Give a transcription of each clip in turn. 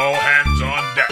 All hands on deck.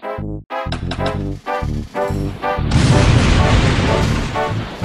Thank you.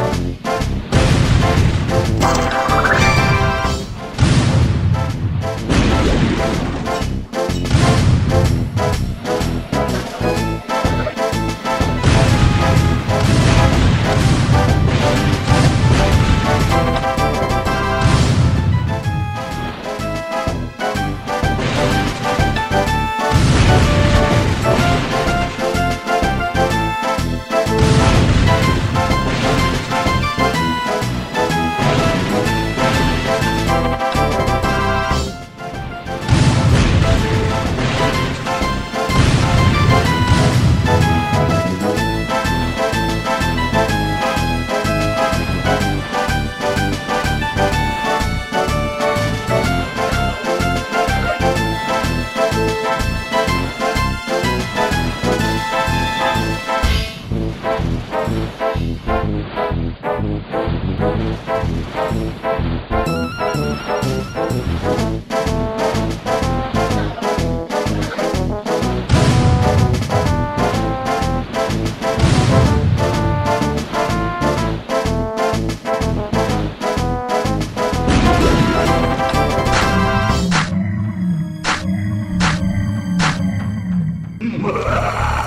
Ugh!